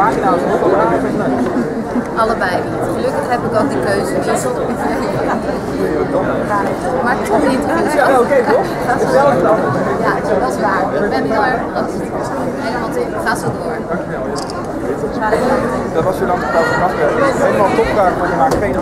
vagina is ook al raar of nee? Allebei niet. Gelukkig heb ik ook die keuze niet. Maar toch niet. Ja, oké, toch? Hetzelfde dan. Ja, dat is waar. Ik ben heel erg verrast. Helemaal tip. Ga zo door. Dat was je dan van Kasper. Helemaal topkaart, maar je maakt geen